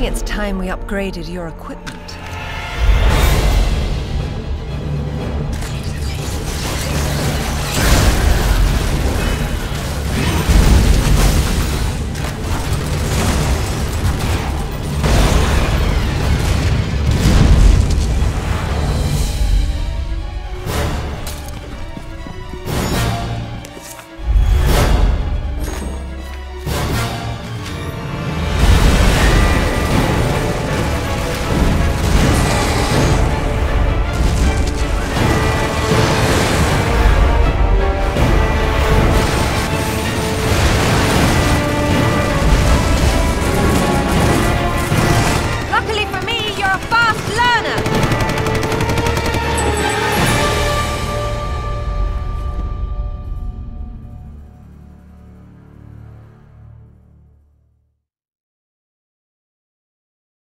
think it's time we upgraded your equipment.